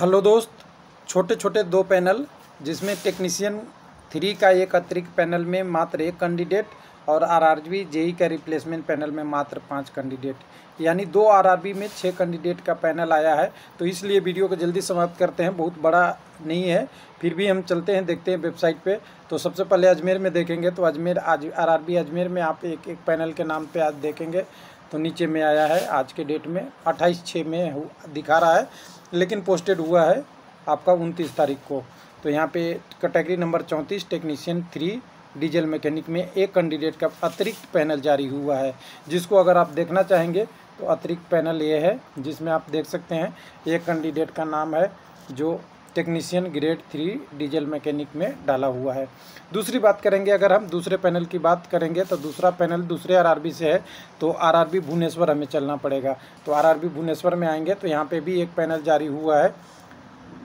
Hello दोस्त छोटे छोटे दो पैनल, जिसमें टेक्नीशियन थ्री का एक अतिरिक्त पैनल में मात्र एक कैंडिडेट और आरआरबी जेई का रिप्लेसमेंट पैनल में मात्र पाँच कैंडिडेट। यानी दो आरआरबी में छः कैंडिडेट का पैनल आया है। तो इसलिए वीडियो को जल्दी समाप्त करते हैं, बहुत बड़ा नहीं है, फिर भी हम चलते हैं, देखते हैं वेबसाइट पे। तो सबसे पहले अजमेर में देखेंगे तो अजमेर, आज आरआरबी अजमेर में आप एक एक पैनल के नाम पर आज देखेंगे। तो नीचे में आया है, आज के डेट में, अट्ठाईस छः में दिखा रहा है। लेकिन पोस्टेड हुआ है आपका उनतीस तारीख को। तो यहाँ पे कैटेगरी नंबर चौंतीस टेक्नीशियन थ्री डीजल मैकेनिक में एक कैंडिडेट का अतिरिक्त पैनल जारी हुआ है। जिसको अगर आप देखना चाहेंगे तो अतिरिक्त पैनल ये है, जिसमें आप देख सकते हैं, एक कैंडिडेट का नाम है, जो technician grade three diesel mechanic में डाला हुआ है। दूसरी बात करेंगे, अगर हम दूसरे पैनल की बात करेंगे तो दूसरा पैनल दूसरे आरआरबी से है तो आरआरबी भुवनेश्वर हमें चलना पड़ेगा। तो आरआरबी भुवनेश्वर में आएँगे तो यहाँ पे भी एक पैनल जारी हुआ है,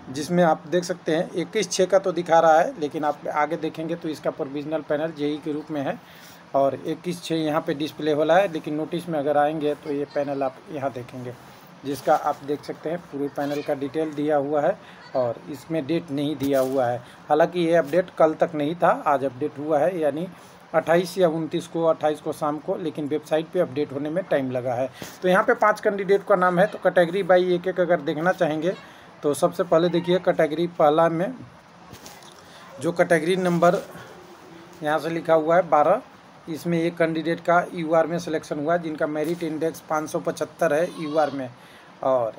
जिसमें आप देख सकते हैं, इक्कीस छः का तो दिखा रहा है, लेकिन आप आगे देखेंगे तो इसका प्रोविजनल पैनल जेई के रूप में है, और इक्कीस छः यहाँ पे डिस्प्ले हो रहा है, लेकिन नोटिस में अगर आएँगे तो ये पैनल आप यहाँ देखेंगे। जिसका आप देख सकते हैं, पूरे पैनल का डिटेल दिया हुआ है और इसमें डेट नहीं दिया हुआ है। हालाँकि ये अपडेट कल तक नहीं था, आज अपडेट हुआ है, यानी 28 या 29 को 28 को शाम को, लेकिन वेबसाइट पे अपडेट होने में टाइम लगा है। तो यहाँ पे पाँच कैंडिडेट का नाम है तो कैटेगरी बाई एक एक अगर देखना चाहेंगे तो सबसे पहले देखिए कैटेगरी पहला में, जो कैटेगरी नंबर यहाँ से लिखा हुआ है, बारह इसमें एक कैंडिडेट का यूआर में सिलेक्शन हुआ, जिनका मेरिट इंडेक्स पाँच सौ पचहत्तर है यूआर में। और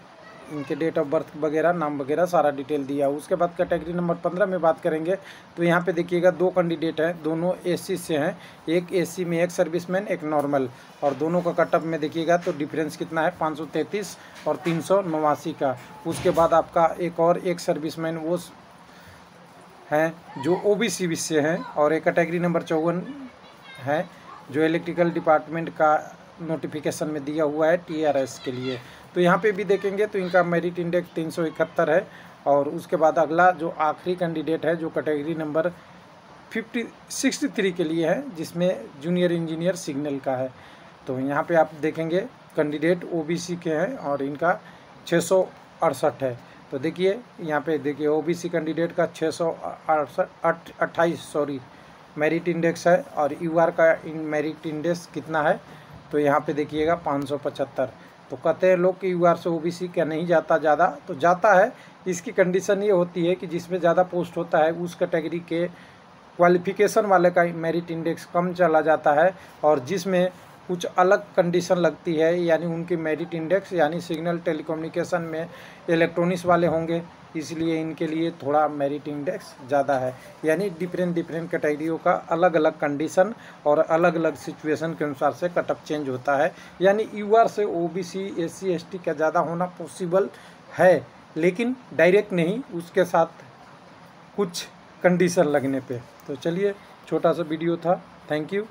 इनके डेट ऑफ़ बर्थ वगैरह, नाम वगैरह सारा डिटेल दिया। उसके बाद कैटेगरी नंबर पंद्रह में बात करेंगे तो यहाँ पे देखिएगा दो कैंडिडेट हैं, दोनों एसी से हैं। एक एसी में एक सर्विसमैन एक नॉर्मल और दोनों का कटअप में देखिएगा तो डिफरेंस कितना है? पाँच सौ तैंतीस और तीन सौ नवासी का। उसके बाद आपका एक और, एक सर्विसमैन वो हैं, जो ओ बी से हैं। और एक कैटेगरी नंबर चौवन है, जो इलेक्ट्रिकल डिपार्टमेंट का नोटिफिकेशन में दिया हुआ है टीआरएस के लिए। तो यहाँ पे भी देखेंगे तो इनका मेरिट इंडेक्स तीन सौ इकहत्तर है और उसके बाद अगला जो आखिरी कैंडिडेट है, जो category number fifty sixty three के लिए है, जिसमें जूनियर इंजीनियर सिग्नल का है। तो यहाँ पे आप देखेंगे कैंडिडेट ओबीसी के हैं और इनका छः सौ अड़सठ है। तो देखिए, यहाँ पे देखिए ओबीसी कैंडिडेट का छः सौ अट्ठाईस सॉरी मेरिट इंडेक्स है और यू आर का इन मेरिट इंडेक्स कितना है तो यहाँ पे देखिएगा पाँच सौ पचहत्तर। तो कहते हैं लोग कि यू आर से ओ बी सी क्या नहीं जाता ज़्यादा? तो जाता है। इसकी कंडीशन ये होती है कि जिसमें ज़्यादा पोस्ट होता है, उस कैटेगरी के क्वालिफिकेशन वाले का मेरिट इंडेक्स कम चला जाता है और जिसमें कुछ अलग कंडीशन लगती है, यानी उनकी मेरिट इंडेक्स यानी सिग्नल टेलीकम्युनिकेशन में इलेक्ट्रॉनिक्स वाले होंगे, इसलिए इनके लिए थोड़ा मेरिट इंडेक्स ज़्यादा है। यानी डिफरेंट डिफरेंट कैटेगरियों का अलग अलग कंडीशन और अलग अलग सिचुएशन के अनुसार से कटअप चेंज होता है। यानी यूआर से O B C S C S T का ज़्यादा होना पॉसिबल है, लेकिन डायरेक्ट नहीं, उसके साथ कुछ कंडीशन लगने पे। तो चलिए, छोटा सा वीडियो था। Thank you